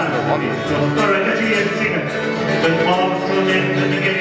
The energy and let me sing it. But all children,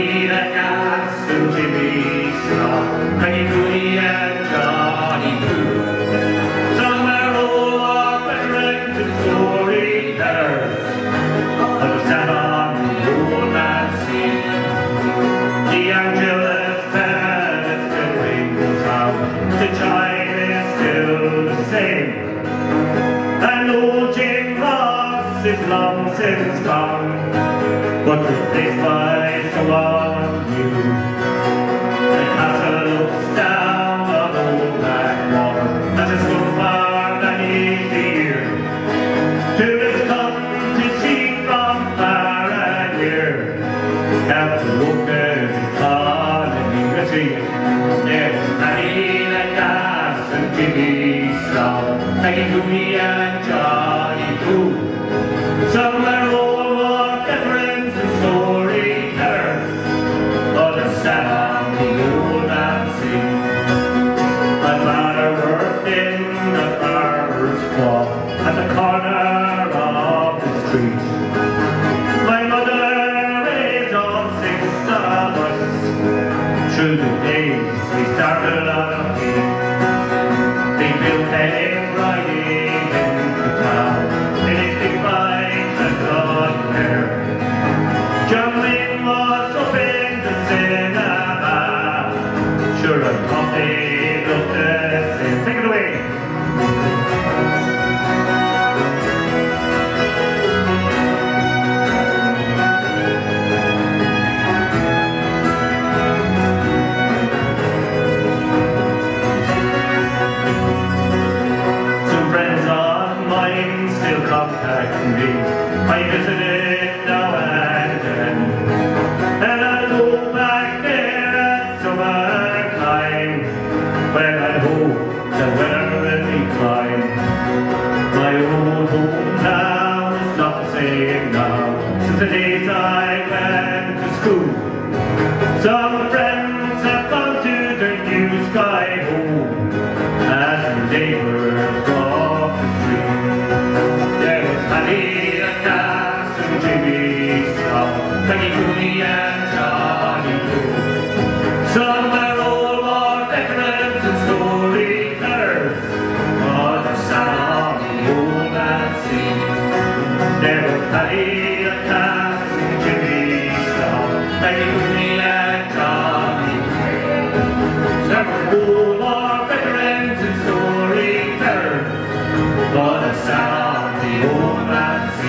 was I visit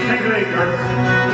man's seat. Take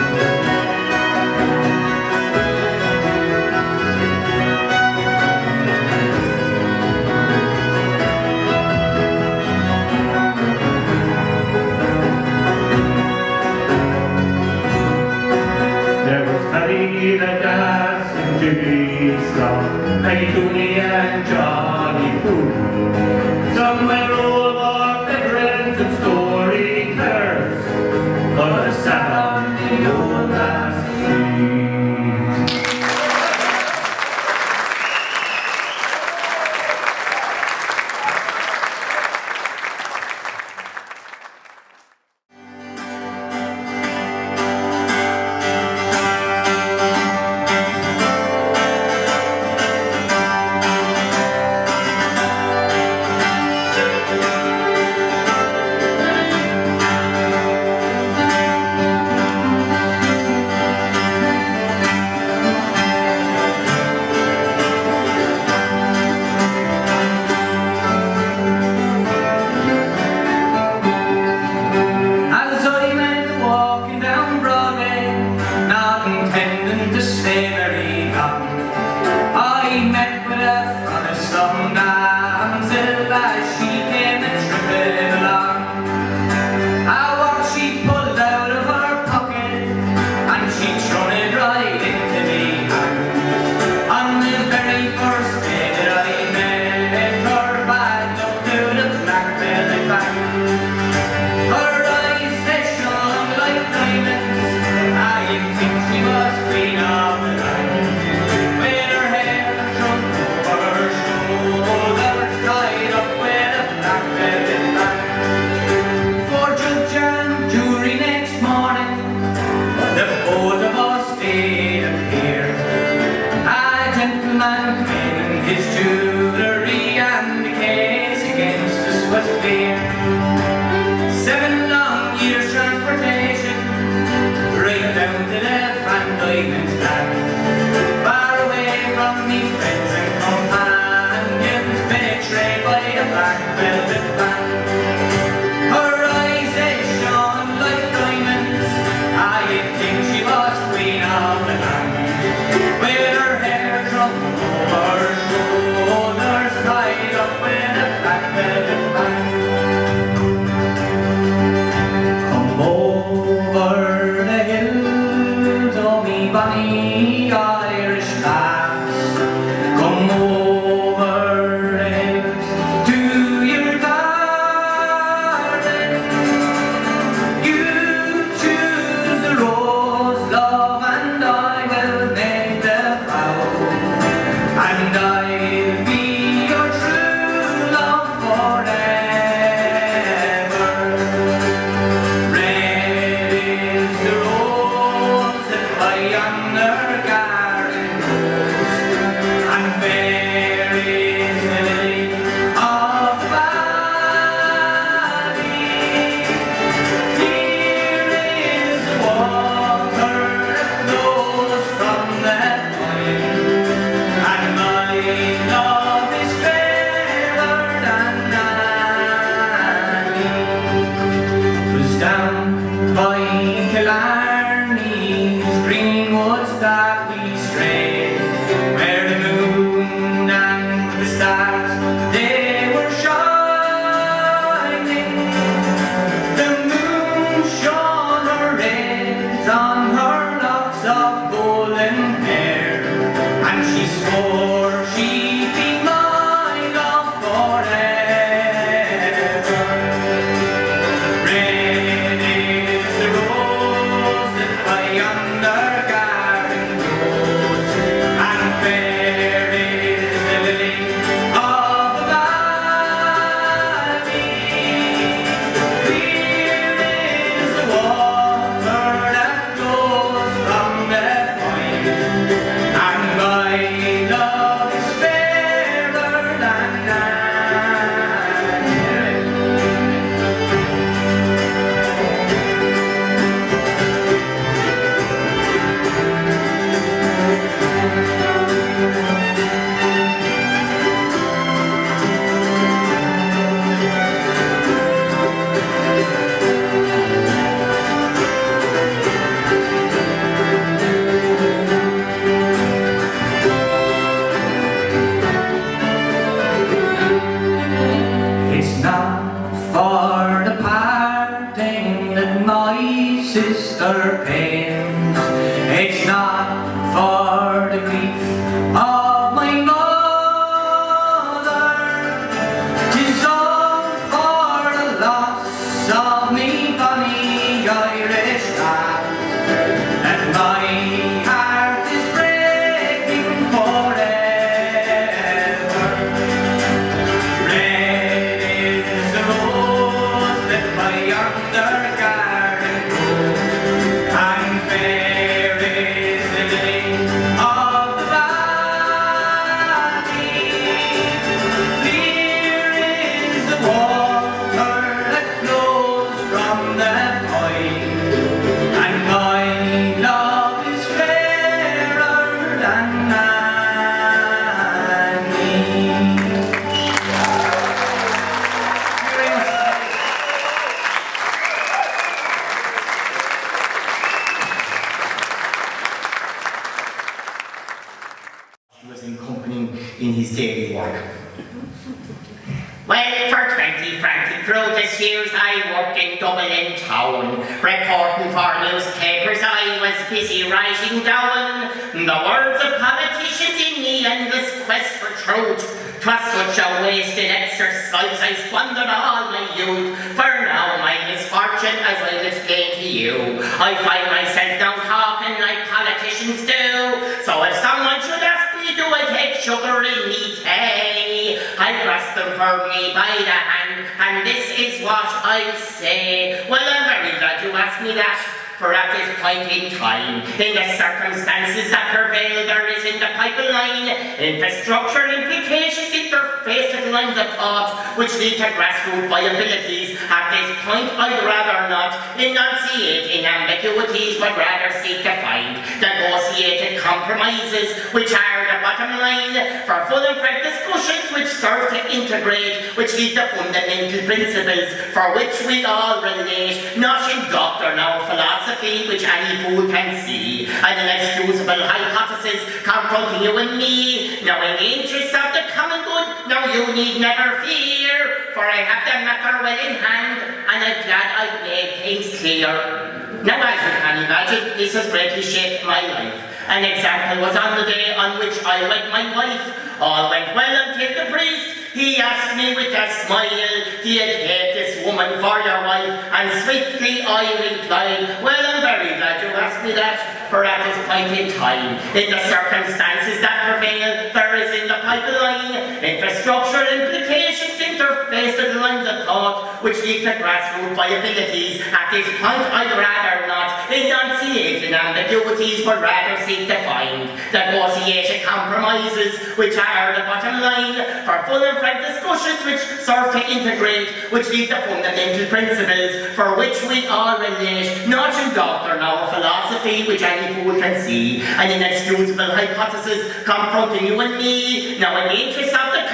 I squandered all my youth. For now my misfortune as I'll explain to you. I find myself now talking like politicians do. So if someone should ask me do I take sugar in me tea, I grasp them firmly by the hand, and this is what I say. Well, I'm very glad you asked me that. For at this point in time, in the circumstances that prevail, there is in the pipeline infrastructure implications interfaced lines of thought which lead to grassroots viabilities. At this point, I'd rather not enunciate in ambiguities, but rather seek to find negotiated compromises which are the bottom line for full and frank discussions which serve to integrate, which lead to fundamental principles for which we all relate, not in doctrine or philosophy philosophy which any fool can see, an inexcusable hypothesis confronting you and me. Now in the interest of the common good, now you need never fear, for I have the matter well in hand, and I'm glad I've made things clear. Now as you can imagine, this has greatly shaped my life. An exactly was on the day on which I wed my wife. All went well until the priest he asked me with a smile, do you take this woman for your wife? And swiftly I replied, well, I'm very glad you asked me that, for at this point in time, in the circumstances that prevail, there is in the pipeline infrastructure implications interface with lines of thought which lead to grassroots viabilities. At this point, I'd rather not enunciate in ambiguities, but rather seek to find the negotiated compromises which are the bottom line for full and frank discussions which serve to integrate, which lead the fundamental principles for which we all relate, not in doctrine or philosophy, which any fool can see, an inexcusable hypothesis confronting you and me. Now, in the interest of the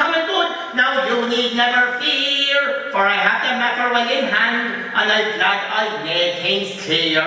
now you need never fear, for I have the matter well in hand, and I'm glad I made things clear.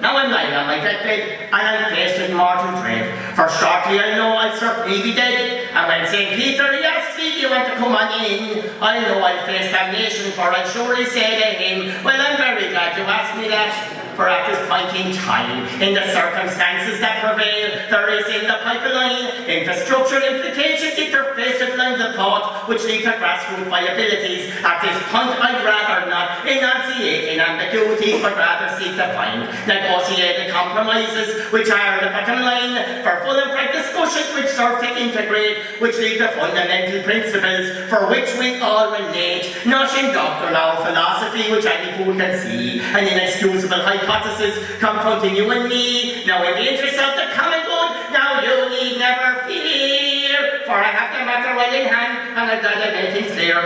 Now I'm lying on my deathbed, and I'm faced with mortal dread. For shortly I know I'll certainly be dead. And when St. Peter he asks you want to come on in? I know I'll face damnation, for I'll surely say to him, well, I'm very glad you asked me that point in time, in the circumstances that prevail, there is in the pipeline infrastructure implications interfaced lines of thought which lead to grassroots viabilities. At this point, I'd rather not enunciate in ambiguities, but rather seek to find negotiated compromises which are the bottom line for full and frank discussions which serve to integrate, which lead to fundamental principles for which we all relate, not in doctrine or philosophy which any fool can see, an inexcusable hypothesis hypothesis confronting you and me. Now interest of the common good, now you need never fear, for I have the matter well in hand, and I've to make things clear.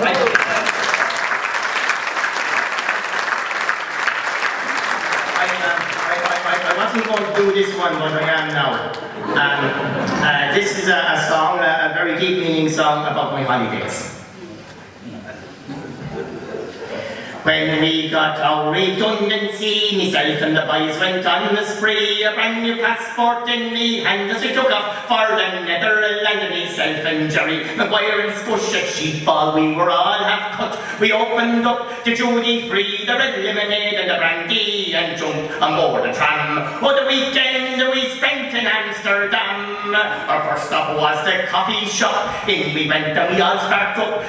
Right. I wasn't going to do this one, but I am now. Um, uh, this is a, a song, a, a very deep meaning song about my holidays. When we got our redundancy, myself and the boys went on a spree, a brand new passport in me hand as we took off for the Netherlands, myself and Jerry Maguire and Spush at Sheepball, we were all half cut. We opened up the duty free, the red lemonade and the brandy, and jumped on board the tram. Oh, the weekend we spent in Amsterdam. Our first stop was the coffee shop. In we went and we all sparked up.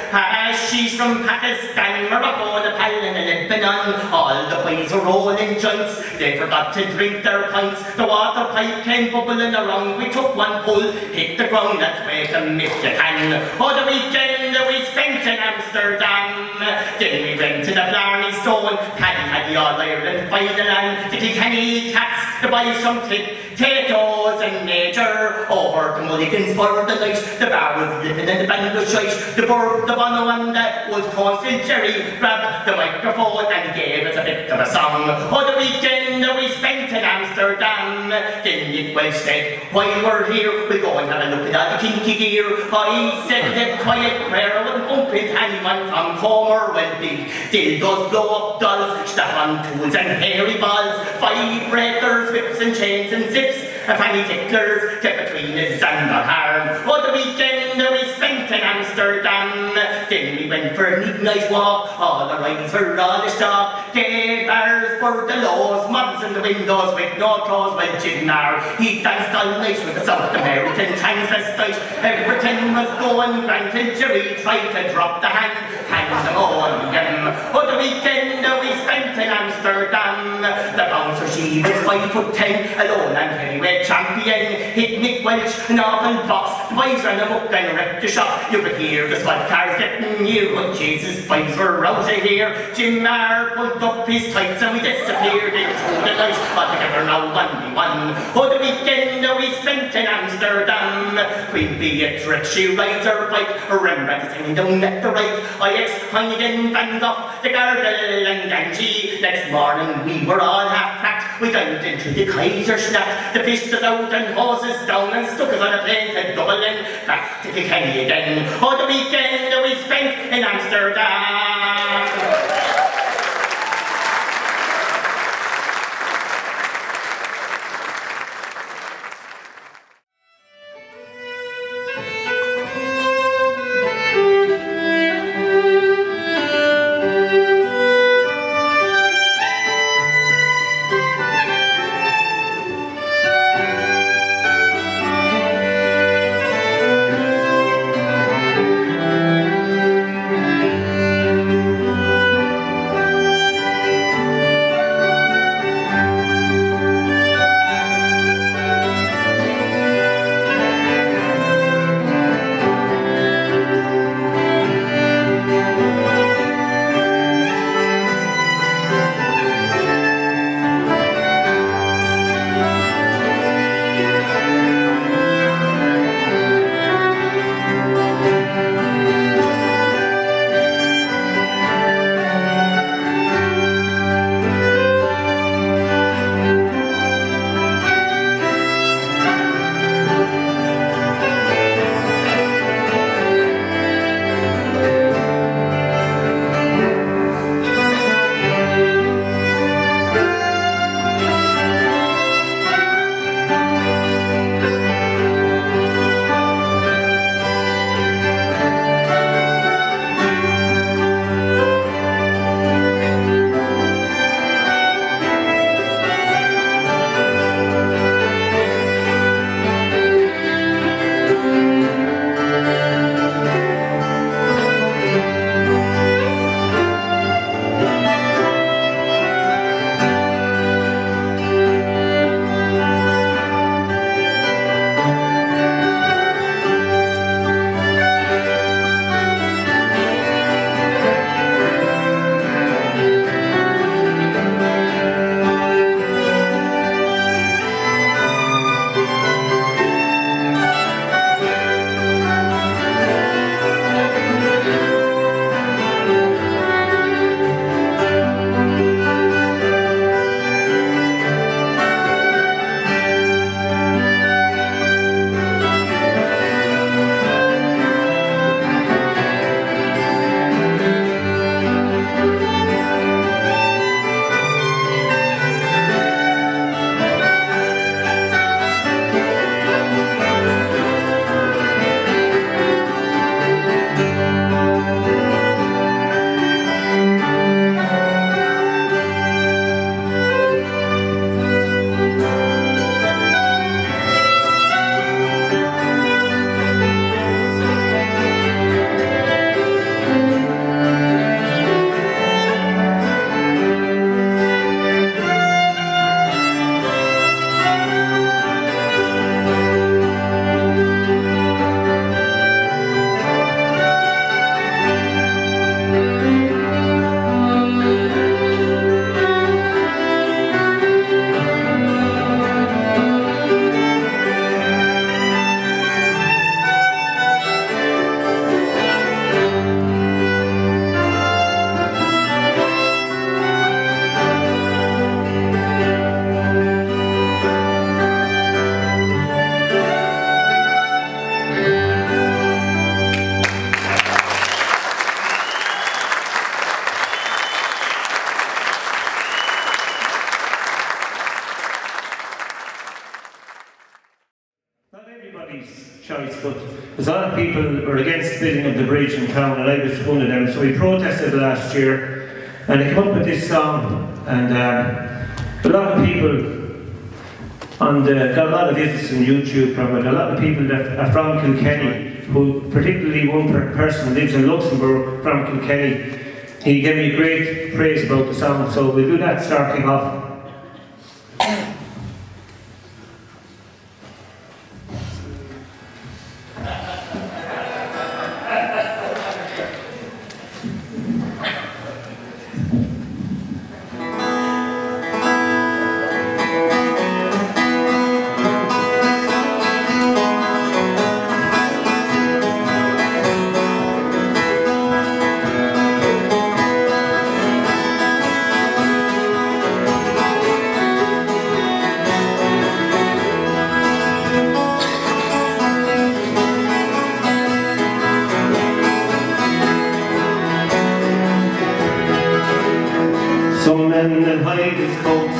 She's from Pakistan, Morocco, Nepal, in Lebanon. All the boys were rolling joints, they forgot to drink their pints. The water pipe came bubbling around, we took one pull, hit the ground, that's where to miss you can. Oh, the weekend we spent in Amsterdam. Then we went to the Blarney Stone, Paddy had the All Ireland final and the Kilkenny Cats, the boys from Potatoes and Major, over Mulligan's for the night. The bar was and the band was. The bird, the bono and was toasted Jerry grabbed the microphone and gave us a bit of a song. Oh, the weekend we spent in Amsterdam. Then Nick Welch said, while we're here, we'll go and have a look at all the kinky gear. I said that quiet prayer wouldn't into anyone from Homer when big dildos blow up dolls, Stefan tools and hairy balls, Five vibrators, whips and chains and zips, a fanny ticklers, get between us and harm. Oh, the weekend we spent in Amsterdam. Went for a midnight walk. All the rides were on the shop. Gay bars for the laws, mobs in the windows with no clothes when Jignar. He danced all night with the South American transvestite. Everything was going grand till Jerry tried to drop the hand. Pandemonium. For the weekend we spent in Amsterdam. The bouncer, she was five foot ten, alone and heavyweight champion. Hit Nick Welch, an awful box. The boys ran amok and wrecked the shop. You could hear the squad cars getting near, but Jesus, were out of here. Jim Marr pulled up his tights and we disappeared into the night. Altogether now one v one. For the weekend we spent in Amsterdam. Queen Beatrix, she rides her bike. Rembrandt is hanging down at the right. I Heiden, Van Gogh, the Gardel and Ganji. Next morning we were all half packed. We dived into the Kaiserschnack. The fish was out and horses down and stuck us on a plane to Dublin. Back to Kilkenny again. Oh, the weekend we spent in Amsterdam. there's a from it. A lot of people that are uh, from Kilkenny, who particularly one per person lives in Luxembourg from Kilkenny. He gave me great praise about the song, so we'll do that starting off. Hide his coats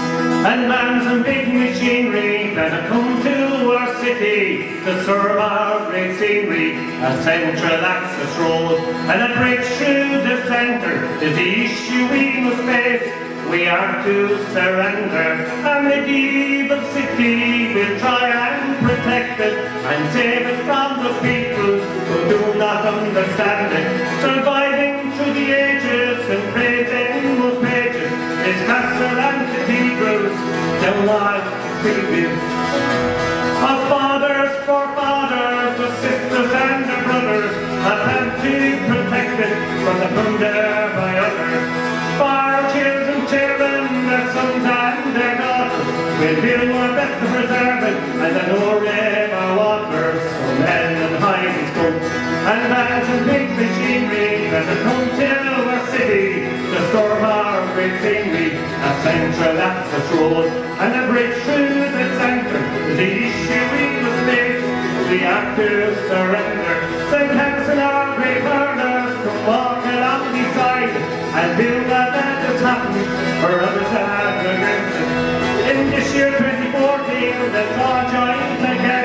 and vans and big machinery that have come to our city to serve our great scenery. A central access road and a bridge through the centre is the issue we must face. We are to surrender a medieval city. We'll try and protect it and save it from those people who do not understand it. Surviving through the ages and castle and cathedrals down our tributes. Our fathers, forefathers, the sisters and the brothers have had to protect it from the plunder by others. For our children, children, their sons and their daughters, we'll do our best to preserve it and the no river waters. So men and hinds coats and vans and big machinery that a to our city The storm our great scenery. A central access road and a bridge through the centre the issue must face. We have to surrender. St. Council, our great learners, come walk along beside and build not let us happen for others have it. In this year 2014, let's all join together and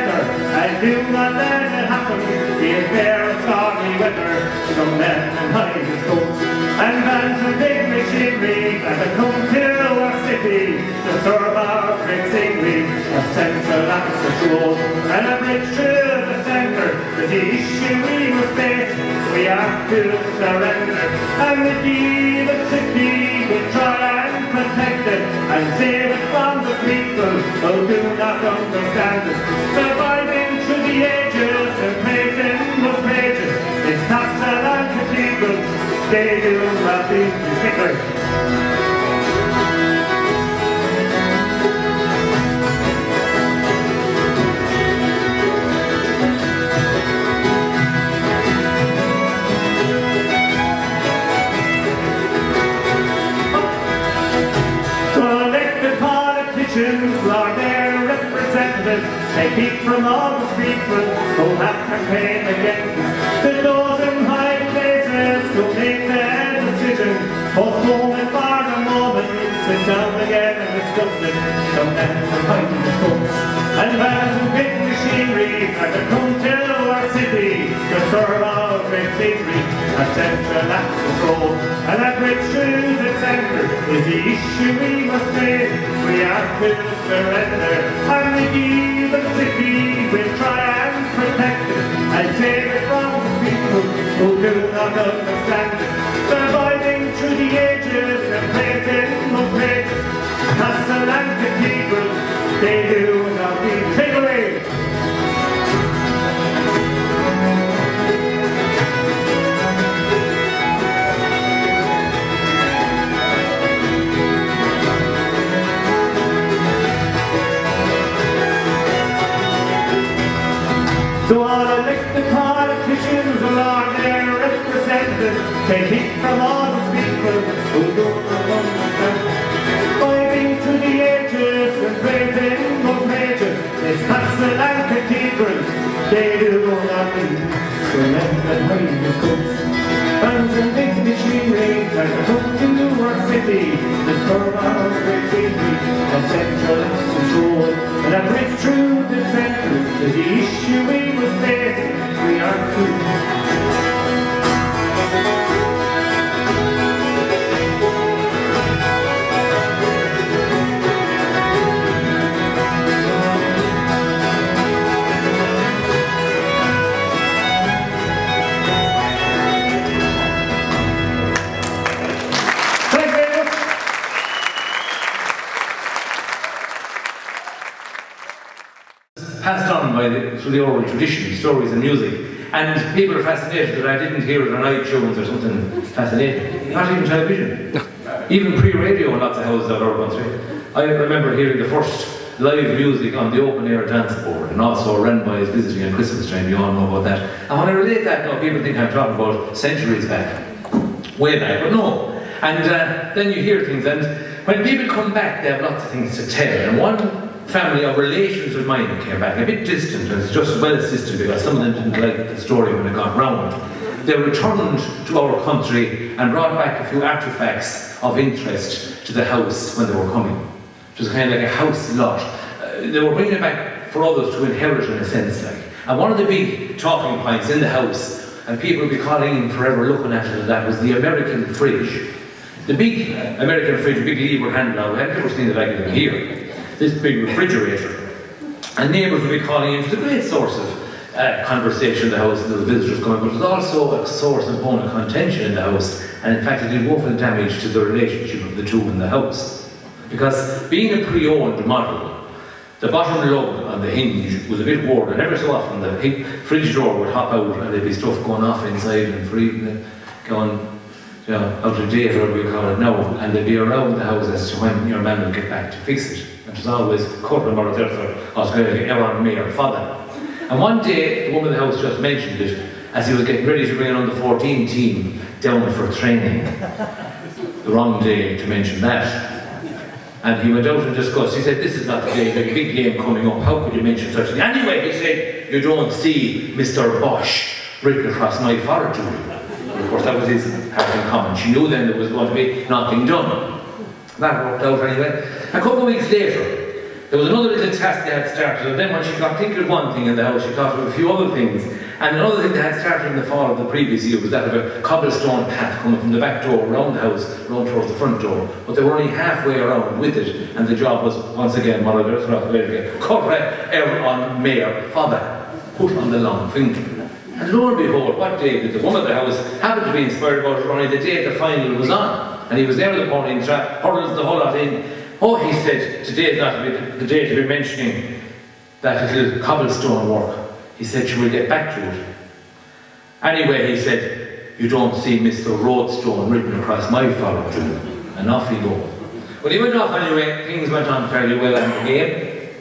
do not let it happen. Be it fair or stormy weather, some men and high coats and vans and big machinery that have come to our city to serve our great scenery. A central access road and a bridge through the centre the issue we must face. We have to surrender and the city will try and protect it and save it from the people who do not understand us. Surviving the ages and praising those pages is castle and cathedrals. They do nothing particular. Against us. To those in high places who make their decision, postpone it for the moment, sit down again and discuss it. Some men are fighting the courts and vans and big machinery that have come to our city to serve our great scenery. A central access road and a bridge through the centre is the issue we must face. We have to surrender and the evil city will try and protect it and save it from the people who do not understand it. Surviving through the ages and praising those pages, castle and cathedrals, they do not need. Take keep from all the people who don't understand. Fighting through the ages and praising those majors. It's castle and cathedrals. They do nothing. So let hide the coast. Fans and big machinery that come to our city. The storm our great city. A central road and a through the is the issue we must face. We through the oral tradition, stories and music. And people are fascinated that I didn't hear it on iTunes or something fascinating. Not even television. even pre-radio in lots of houses of our country. I remember hearing the first live music on the open air dance board and also run by his visiting at Christmas time, you all know about that. And when I relate that now, people think I'm talking about centuries back, way back, but no. And uh, then you hear things, and when people come back, they have lots of things to tell. And one family of relations of mine came back, a bit distant, and it's just well assisted because some of them didn't like the story when it got round. They returned to our country and brought back a few artifacts of interest to the house when they were coming. It was kind of like a house lot. Uh, they were bringing it back for others to inherit in a sense, like. And one of the big talking points in the house, and people would be calling in forever looking at it, that was the American fridge. The big American fridge, big lever handle, I have never seen it like it here this big refrigerator. And neighbours would be calling in. It was a great source of uh, conversation in the house, the visitors coming, but it was also a source of bone of contention in the house. And in fact, it did woeful damage to the relationship of the two in the house. Because being a pre-owned model, the bottom lug on the hinge was a bit worn, and every so often the fridge door would hop out and there'd be stuff going off inside and free, going you know, out of date, or we call it now, and they'd be around the house as to when your man would get back to fix it. It was always Corporal Murray I was going to Mayor father. And one day, the woman in the house just mentioned it as he was getting ready to bring on the 14 team down for training. the wrong day to mention that. And he went out and discussed. He said, This is not the day, there's a big game coming up. How could you mention such a thing? Anyway, he said, You don't see Mr. Bosch written across my forehead. Of course, that was his having comment. She knew then there was going to be nothing done. That worked out anyway. A couple of weeks later, there was another little task they had started, and then when she got thinking of one thing in the house, she thought of a few other things. And another thing they had started in the fall of the previous year was that of a cobblestone path coming from the back door around the house, around towards the front door. But they were only halfway around with it, and the job was, once again, Mother Corre er on Mayor Father, put on the long finger. And lo and behold, what day did the woman of the house happen to be inspired about it the day the final was on? And he was there the morning, hurls the whole lot in. Oh, he said, today is not the day to be mentioning that little cobblestone work. He said, she will get back to it. Anyway, he said, you don't see Mr. Roadstone written across my forehead, And off he goes. But he went off anyway, things went on fairly well and again.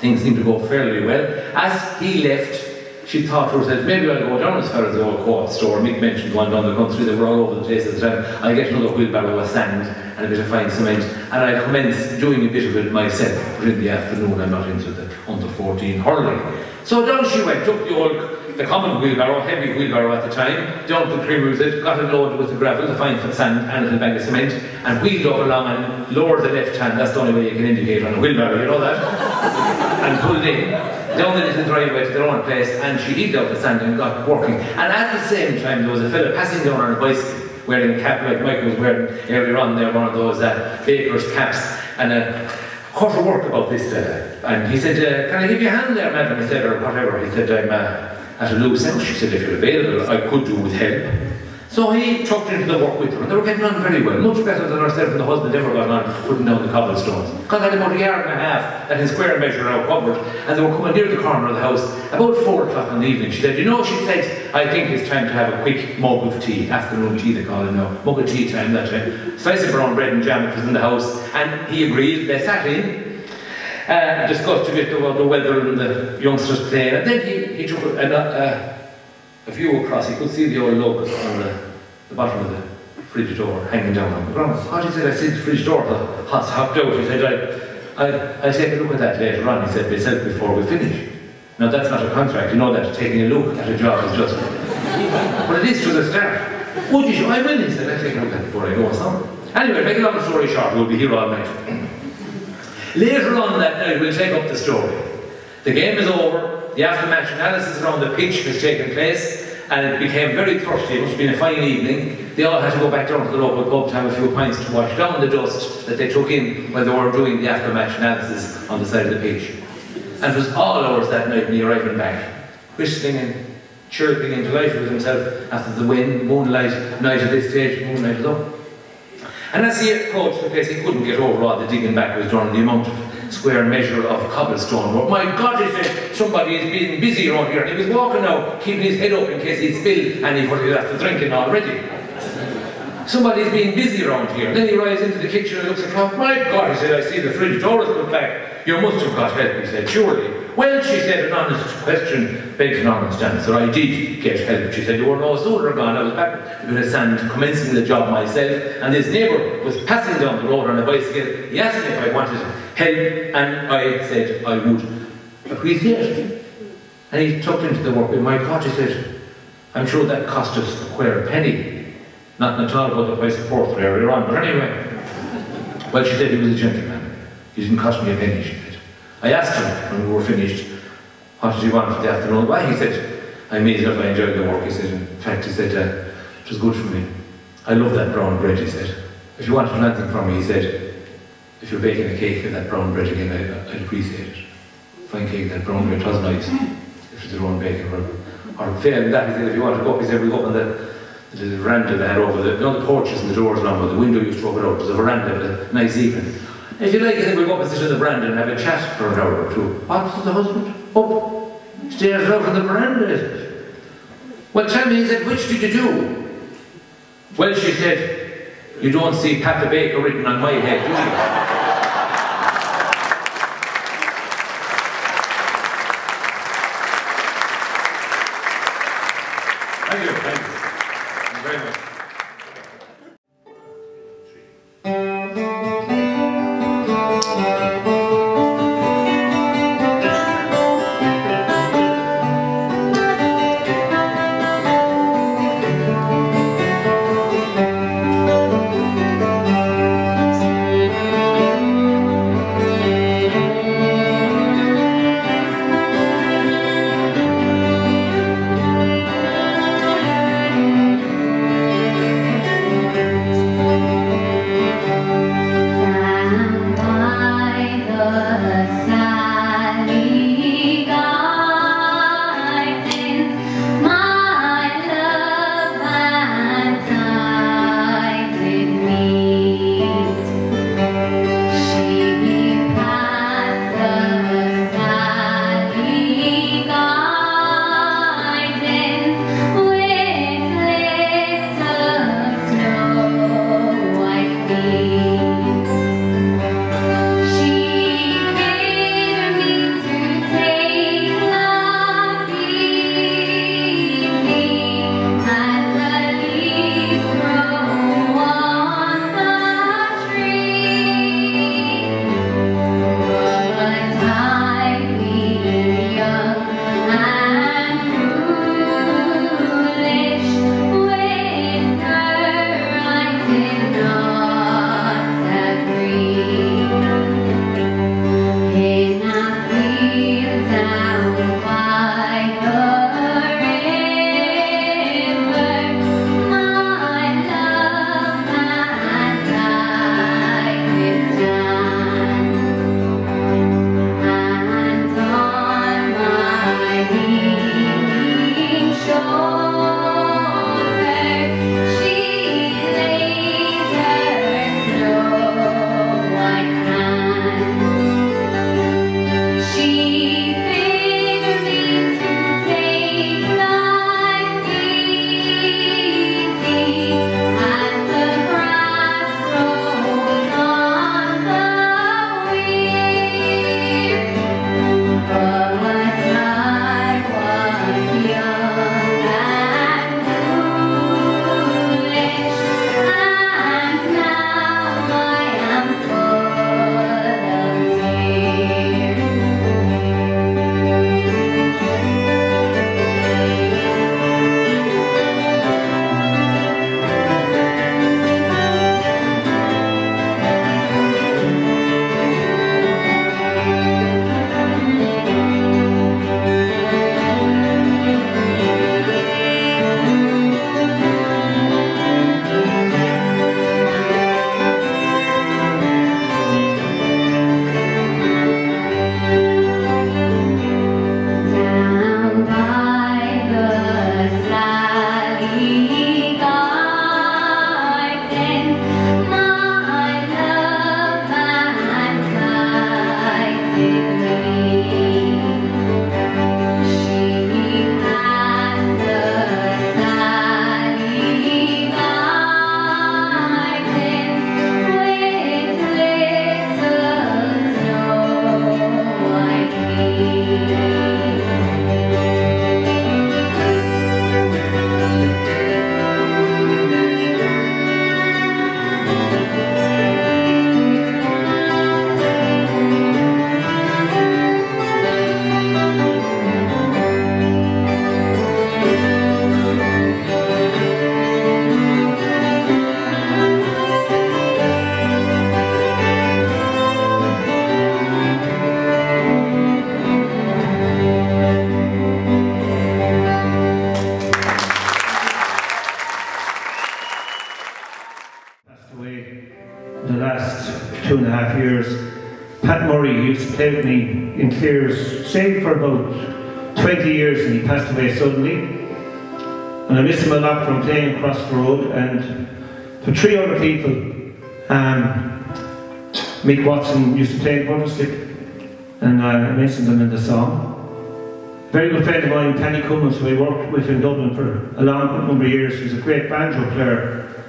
Things seemed to go fairly well. As he left, she thought to herself, maybe I'll go down as far as the old co-op store. Mick mentioned one down the country, they were all over the place at the time. I'll get another wheelbarrow of sand and a bit of fine cement, and I'll commence doing a bit of it myself. But in the afternoon, I'm not into the under 14 hurling. So down she went, took the old, the common wheelbarrow, heavy wheelbarrow at the time, down to Primrose it, got it loaded with the gravel, the fine sand, and a little bag of cement, and wheeled up along and lowered the left hand. That's the only way you can indicate on a wheelbarrow, you know that? and pulled in down the little driveway to their own place and she heaved out the sand and got working. And at the same time there was a fellow passing down on a bicycle wearing a cap like Michael was wearing earlier on there, one of those uh, baker's caps and a quarter work about this uh, and he said, uh, can I give you a hand there madam? He said, or whatever. He said, I'm uh, at a loose end. She said, if you're available, I could do with help. So he tucked into the work with her, and they were getting on very well, much better than herself and the husband ever got on putting down the cobblestones. Because had about a yard and a half that in square measure now covered, and they were coming near the corner of the house about four o'clock in the evening. She said, You know, she said, I think it's time to have a quick mug of tea, afternoon tea they call it now, mug of tea time that time. Slice of brown bread and jam was in the house, and he agreed, they sat in, uh, discussed a bit about the weather and the youngsters playing, and then he, he took a, view across, he could see the old locust on the the bottom of the fridge door hanging down on the ground. What he said, I see the fridge door, the hot's hopped out. He said, I, I, I'll take a look at that later on, he said, myself before we finish. Now that's not a contract, you know that, taking a look at a job is just... but it is to the start. Would you? I will, he said, I'll take a look at it before I go on. Anyway, make a long story short, we'll be here all night. Later on that night, we'll take up the story. The game is over, the after-match analysis around the pitch has taken place, and it became very thirsty. It must have been a fine evening. They all had to go back down to the local pub to have a few pints to wash down the dust that they took in when they were doing the after-match analysis on the side of the pitch. And it was all hours that night when he arriving back, whistling and chirping and delighted with himself after the wind, moonlight night at this stage, moonlight is. And as he approached the place, he couldn't get over all the digging back was done, the amount of square measure of cobblestone. Oh my God, he said, somebody is being busy around here. And he was walking now, keeping his head up in case he'd spill what he'd after drinking already. Somebody's being busy around here. Then he rides into the kitchen and looks the. My God, he said, I see the fridge door is put back. You must have got help, he said, surely. Well, she said, an honest question begs an honest answer. I did get help. She said, you were no sooner gone. I was back in the sand commencing the job myself, and this neighbour was passing down the road on a bicycle. He asked me if I wanted help, and I said I would appreciate it. And he tucked into the work with my God, he said, I'm sure that cost us a queer penny. Nothing at all about the price of pork earlier on, but anyway. Well, she said he was a gentleman. He didn't cost me a penny. I asked him when we were finished, what did you want for the afternoon? Why, he said, I made it up, I enjoyed the work, he said. In fact, he said, uh, it was good for me. I love that brown bread, he said. If you wanted anything from me, he said, if you're baking a cake with that brown bread again, I, I'd appreciate it. Fine cake, that brown bread was nice. If it's your own baking, or, or failing that, he said, if you want to go he said, we go up on the the veranda had over the, you know, the porches and the doors along, but the window used to open up. There's a veranda with a nice evening. If you like, I think we'll go up and sit on the veranda and have a chat for an hour or two. What, said the husband? Oh, up, stairs out on the veranda, is it? Well, tell me, he said, which did you do? Well, she said, you don't see Papa Baker written on my head, do you? With me in Clears, say for about 20 years and he passed away suddenly. And I miss him a lot from playing across the road and for three other people, um, Mick Watson used to play the Butter Slip and I mentioned them in the song. Very good friend of mine, Kenny Cummins, who I worked with in Dublin for a long number of years, who's a great banjo player.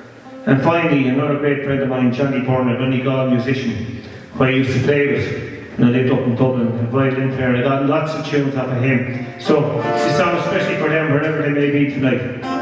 And finally, another great friend of mine, Johnny Bourne, a Donegal musician, who I used to play with. And I lived up in Dublin, a violin player. I got lots of tunes off of him. So, this song especially for them, wherever they may be tonight.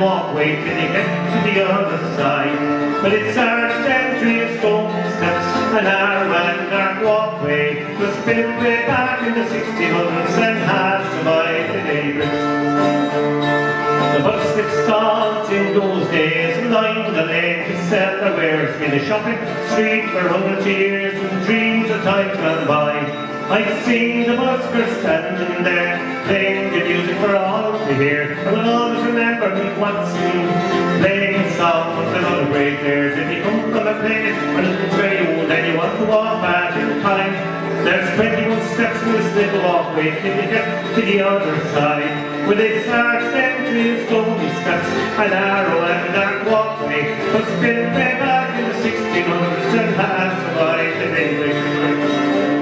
Walkway till you get to the other side. But it's arched and three stone steps, a narrow and dark walkway, was built way back in the 1600s and has survived the neighbours. The busted stalls in those days lined the lane to sell their wares in a shopping street for hundreds of years and dreams of times gone by. I've seen the buskers standing there, playing the music for all to hear. I will always remember me Watson, playing songs and other great airs. If you come from a place where it's very old and you want to walk back in time, there's 21 steps in this little walkway till you get to the other side. With its arched entry and stony steps, a narrow and dark walkway was built way back in the 1600s and has survived in English.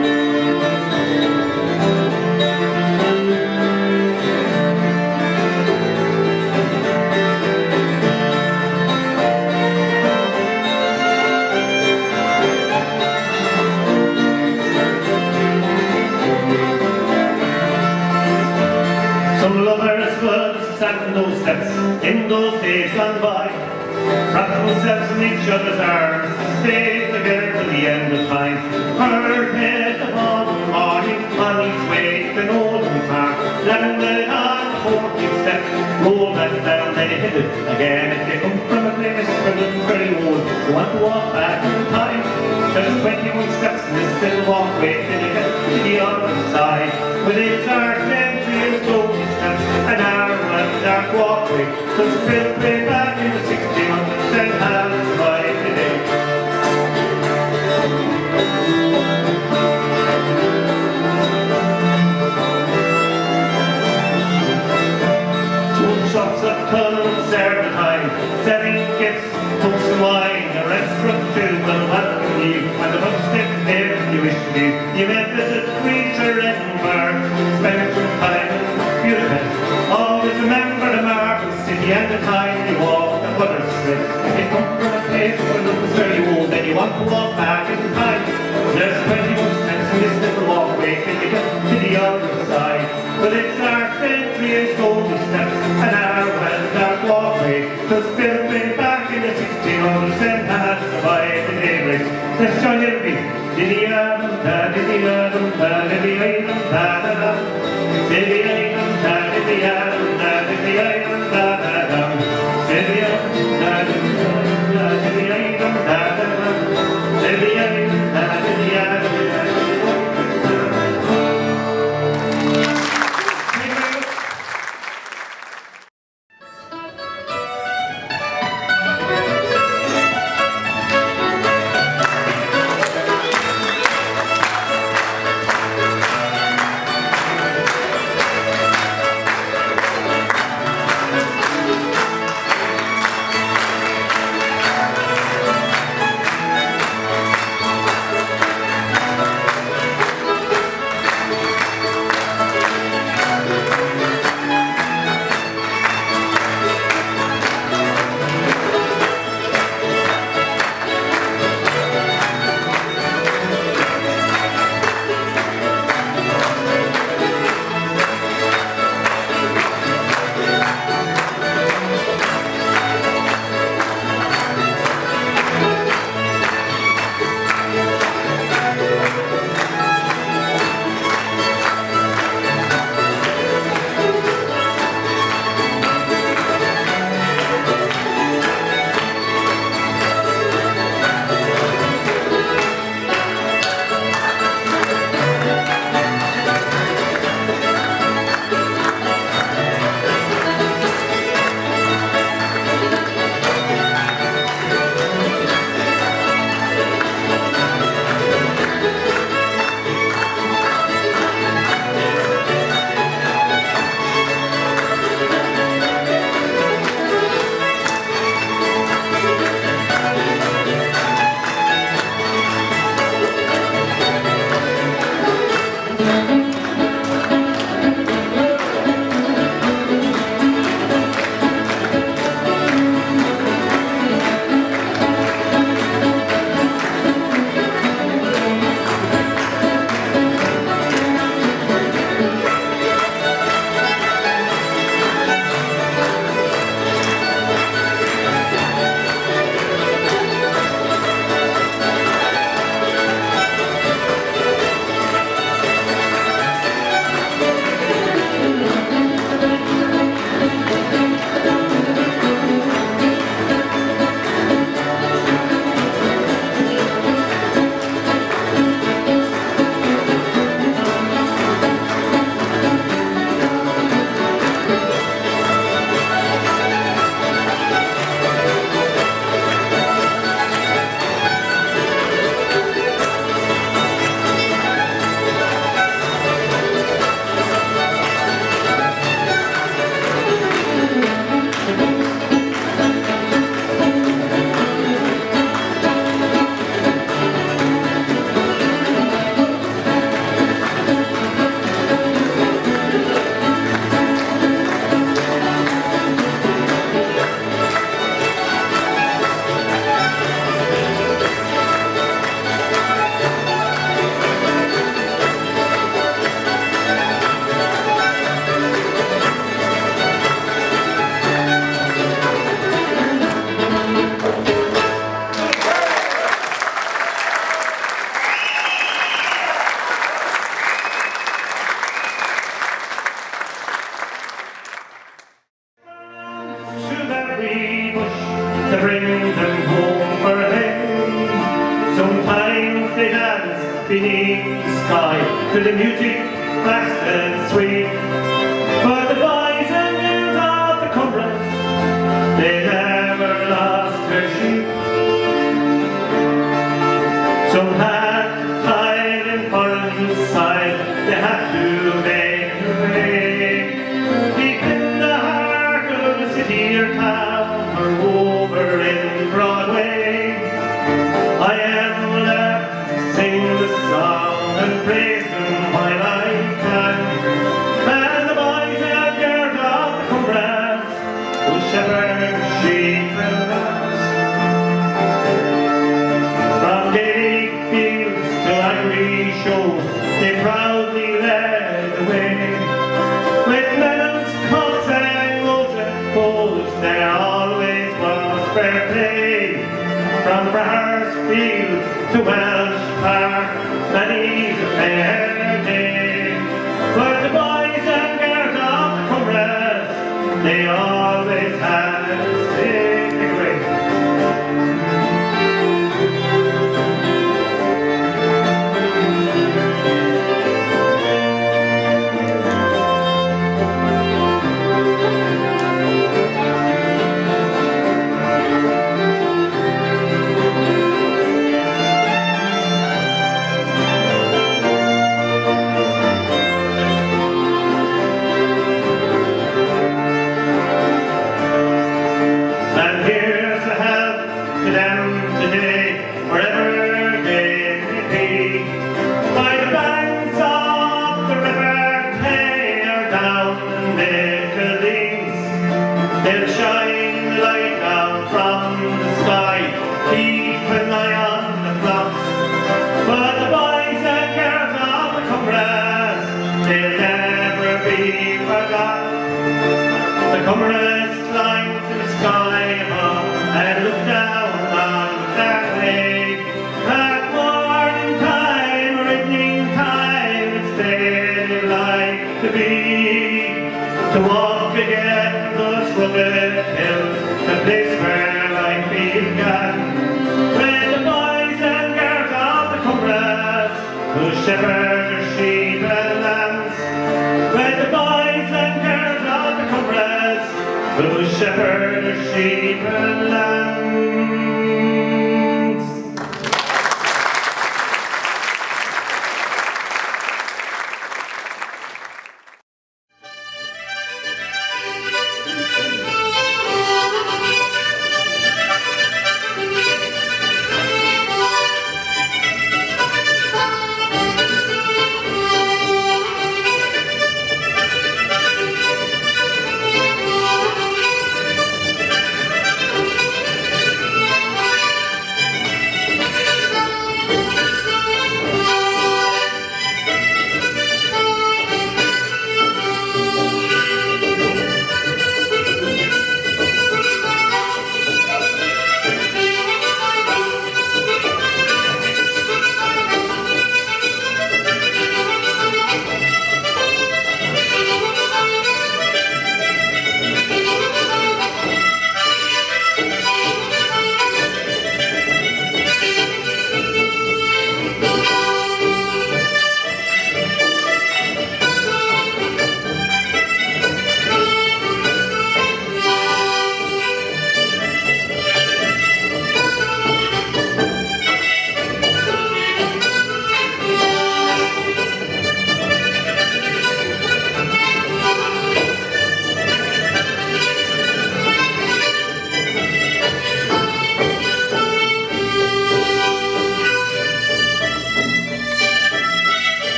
Sat in those steps in those days gone by, wrapped themselves in each other's arms, stayed together till the end of time. Heard head the morning on his way to an olden park, landed on the fourteenth step, rolled back down, they headed again. If they come from a place where it's very old, you want to walk back in time. There's 21 steps in this little walkway till you get to the other side. With its and stony steps, an narrow and dark walkway was built way back in the 1600s and has survived today. Two shots of cold serpentine, seven gifts, toast and wine, a restaurant filled will welcome you, and the bookstep there if you wish to be. You may visit Greece or Edinburgh, spend and the time you walk the Butter Slip. You come from a place where looks very old, then you want to walk back in time. There's 21 steps in this little walkway till you get to the other side. But it's our century and steps, an narrow and dark walkway. Was built back in the 1600s and has survived in English. Let's join in me. Diddy-um, da, diddy-um, da, diddy-um, da, da, da. Diddy-um, da, diddy-um, da, diddy-um, da, da, da. Diddy-um,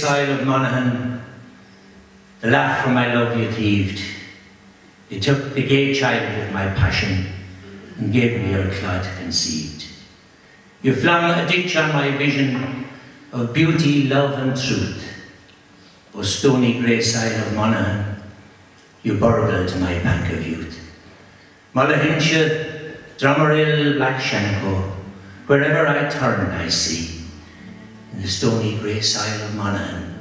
side of Monaghan, the laugh from my love you thieved. You took the gay child of my passion and gave me your clod conceived. You flung a ditch on my vision of beauty, love and truth. O stony grey side of Monaghan, you burgled my bank of youth. Mullahinsha, Drummeril, Blackshanko, wherever I turn I see the stony grey soil of Monaghan,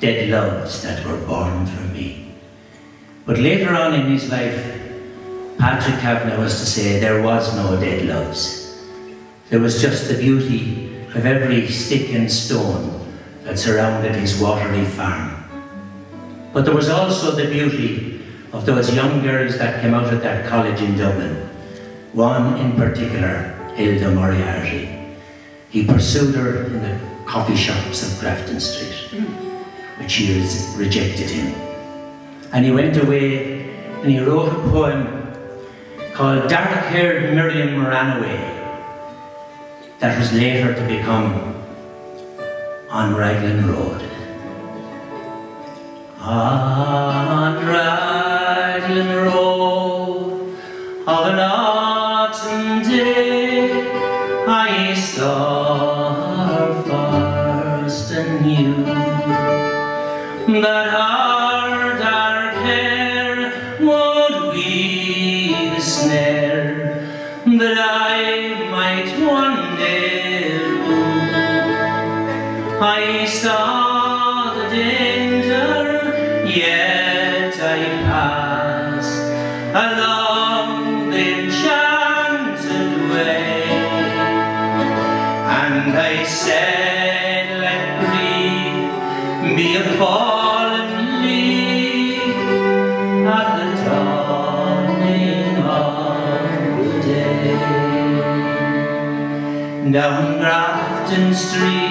dead loves that were born for me. But later on in his life, Patrick Kavanagh was to say there was no dead loves. There was just the beauty of every stick and stone that surrounded his watery farm. But there was also the beauty of those young girls that came out of that college in Dublin. One in particular, Hilda Moriarty. He pursued her in the coffee shops of Grafton Street, but she rejected him. And he went away and he wrote a poem called Dark-Haired Miriam ran away that was later to become On Raglan Road. On Street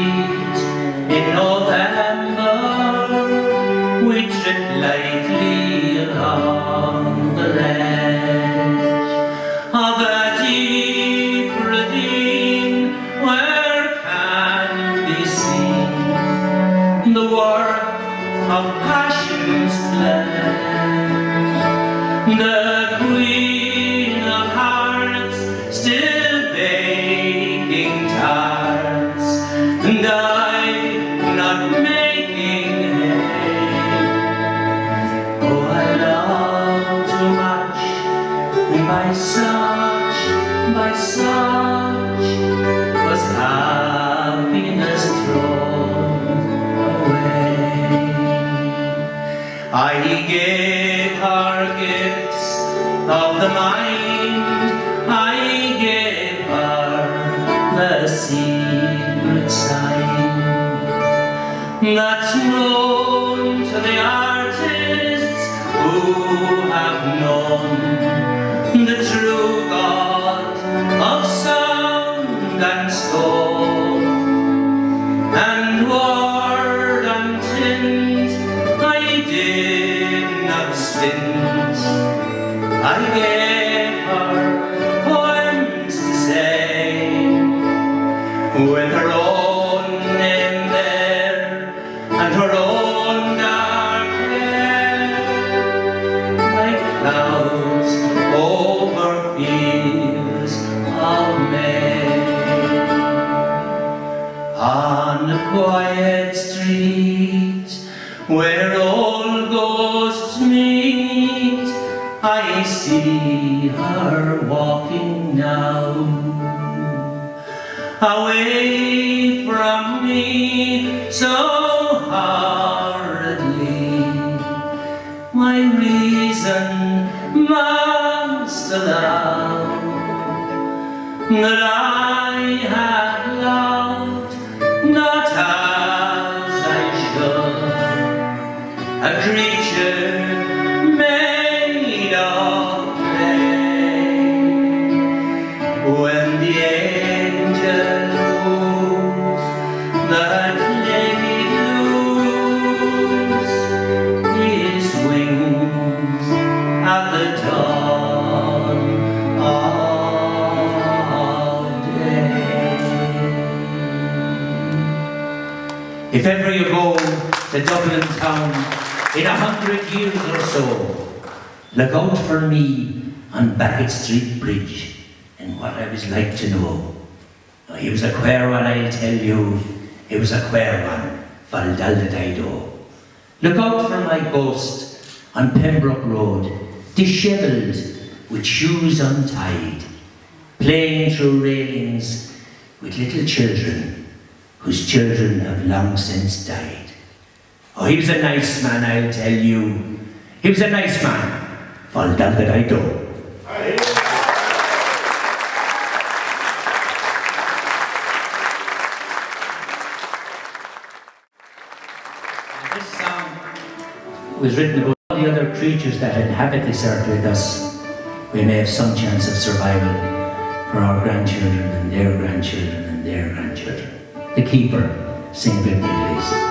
stint. I gave away from me so hurriedly. My reason must allow that I to Dublin town in a hundred years or so, look out for me on Bagot Street Bridge and what I was like to know. Now, he was a queer one, I'll tell you. He was a queer one, Valdaldaido. Look out for my ghost on Pembroke Road, dishevelled with shoes untied, playing through railings with little children whose children have long since died. Oh, he was a nice man, I'll tell you. He was a nice man. Fall down that I do. This song was written about all the other creatures that inhabit this earth with us. We may have some chance of survival for our grandchildren and their grandchildren and their grandchildren. The Keeper, sing with me please.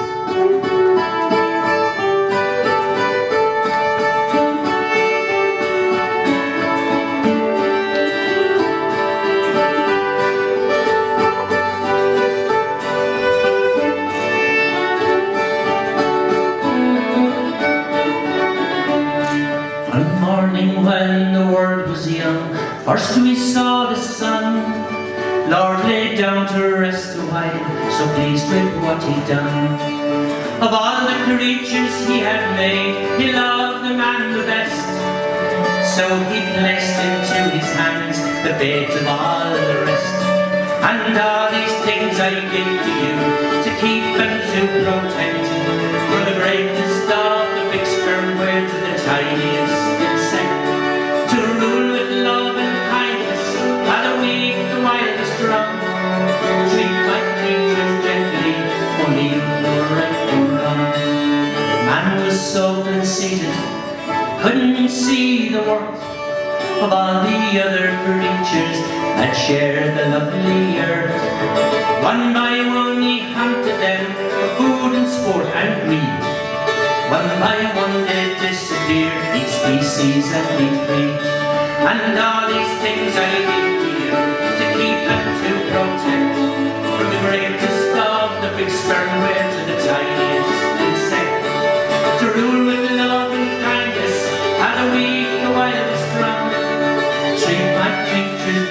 He had made, he loved the man the best. So he placed into his hands the fate of all the rest. And all these things I give to you, to keep and to protect. For the greatest see the worth of all the other creatures that share the lovely earth. One by one he hunted them for food and sport and greed. One by one they disappeared, each species that we free. And all these things I give to you to keep and to protect. From the greatest of the big sperm whale to the tiniest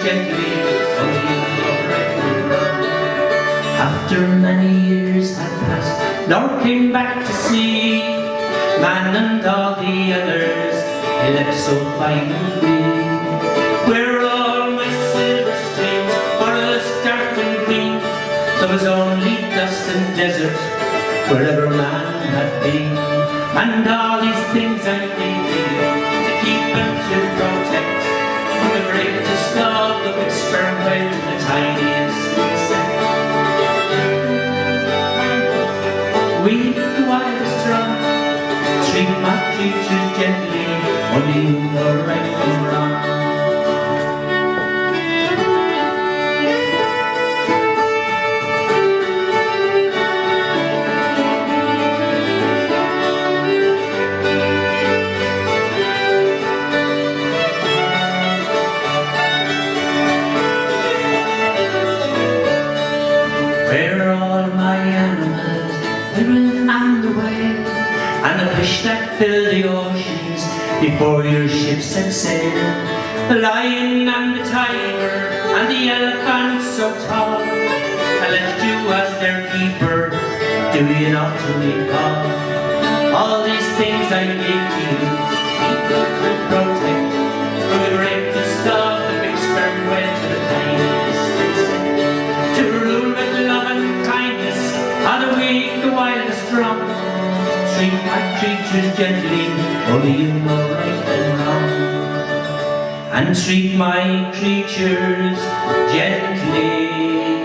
gently, wrong. After many years had passed, Lord came back to see man and all the others. They left so finally. Where all my silver streams were dark and green, there was only dust and desert wherever man had been. And all these things I gave to keep and to. The greatest of the big sperm whale the tiniest The lion and the tiger and the elephant so tall, I left you as their keeper, do you not recall? All these things I gave to you, keep to protect, from the greatest of the big sperm whale to the insect to rule with love and kindness, how the weak, the wild, the strong. Treat my creatures gently, only you know. And treat my creatures gently,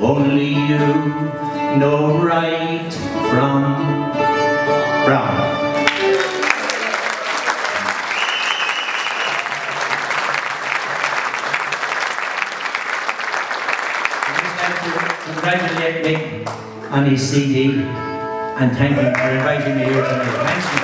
only you know right from wrong. congratulate Mick on his CD and thank you for inviting me here tonight. Thanks,